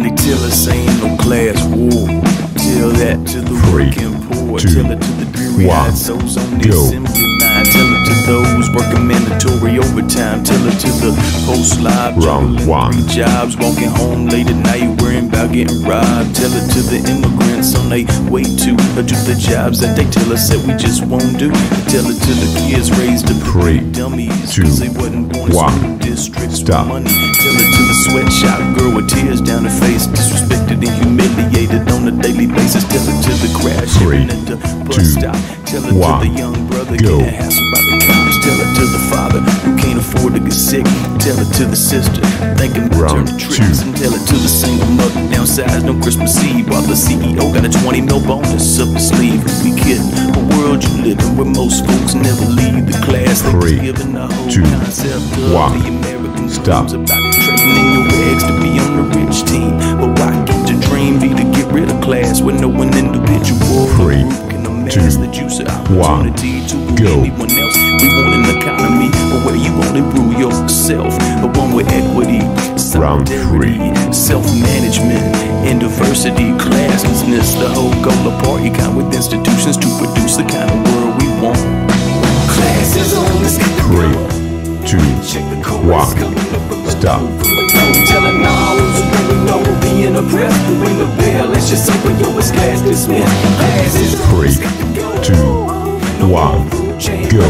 And they tell us ain't no class war. Tell that to the working poor. two, Tell it to the dreary eyed souls on the assembly line. Tell it to those working mandatory overtime. Tell it to the post live Round one. jobs, walking home late at night, worrying about getting robbed. Tell it to the immigrants on their way to or to the jobs that they tell us that we just won't do. Tell it to the kids raised to Three, two, one. districts Stop. money. Tell it to the sweatshop girl with tears down her face, disrespected and humiliated on a daily basis. Tell it to the crash Three, at the bus two, stop. Tell it one. to the young brother Go. getting hassled by the cops. Tell it to the father who can't afford to get sick. Tell it to the sister thinking Round turning tricks. two. And tell it to the single mother downsized on Christmas Eve while the CEO got a 20 mil bonus up his sleeve. Be kidding? A world you live in where most folks never leave the class. They Three, given the whole two, concept of one. the American Stop. about trading in your eggs to be on the rich team. But why can't your dream be to get rid of class with no one individual? Three, group can amass two, the juice of one. to Go. anyone else. We want an economy but where you only rule yourself, but one with equity, Round three. self-management, and diversity, classlessness. The whole goal of Parecon with institutions to produce the kind of world we want. Classes on this Three, two, Check the one. Stop. Telling all those who really know we're being oppressed. Ring the bell, it's just open yo, it's class dismissed. Classes Three, one. Go.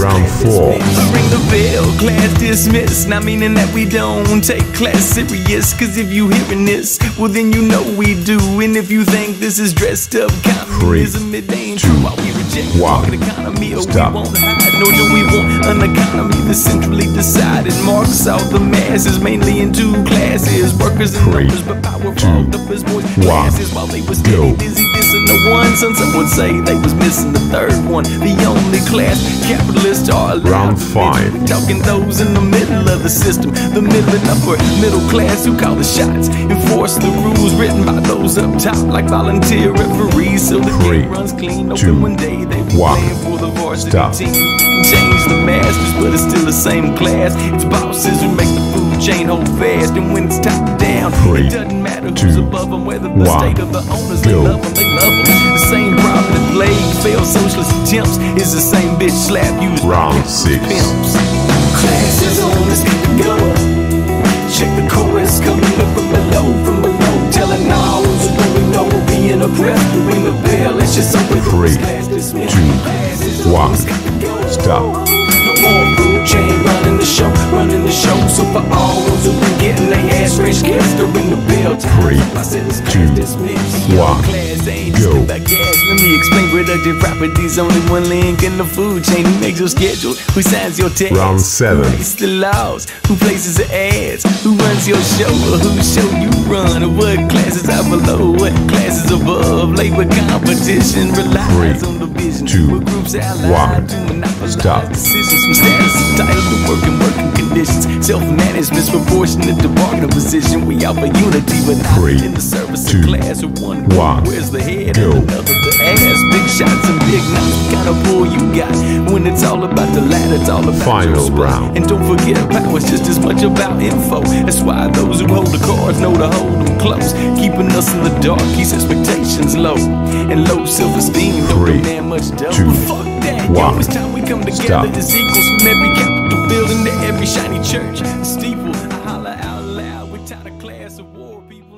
Round four. Ring the bell, class dismissed. Not meaning that we don't take class serious. Cause if you hearing this, well then you know we do. And if you think this is dressed up communism, it ain't true. Why we reject the market economy we won't hide, nor do we want an economy that's centrally decided. Marx out the masses mainly in two classes, workers and Three, numbers, but power fogged up as boys' one. classes while they was steady busy dissing the one. Some some would say they was missing the third one. The only class capitalists are allowed Round five. Talking those in the middle of the system, the middle and upper middle class who call the shots, enforce the rules written by those up top, like volunteer referees, so the Three, game runs clean. two, Open one day they be one. playing for the varsity Stop. team. You can change the masters, but it's still the same class. It's bosses who make the food chain hold fast, and when it's top down, Three, it doesn't matter who's two, above them, whether the one. state or the owners. They Go. love them, they love them. The same problem that plague failed socialist attempts is the same bitch slap used Round six. pimps. Classes on, let's get the. Check the chorus coming up from below, from below. Telling all those who don't know we're being oppressed. Ring the bell, it's just door, Three, class two, one. No more food chain running the show, running the show. So for all Three, two, one, go. Let me explain productive properties only one link in the food chain. Who makes your schedule who signs your text. Round seven. Who the laws? Who places the ads? Who runs your show? Or whose show you run? Or what classes are below? What classes above? Labor competition relies Three, on the vision. two, groups one, stop. decisions from status and title. To work and working conditions. Self-management's proportionate to bargaining position. We offer unity, but not Three, in the service two, of class or one. one. Where's the head Go. and another the ass? Big shots and big kind of pull you got? When it's all about the ladder, it's all about Final round. And don't forget, power's just as much about info. That's why those who hold the cards know to hold them close. Keeping us in the dark keeps expectations low. And low self-esteem don't Three, demand much dough. two, Fuck that, one. yo, it's time we come together Stop. as equals from every capital shiny church. Steeple, I holler out loud. We're tired of class of war, people.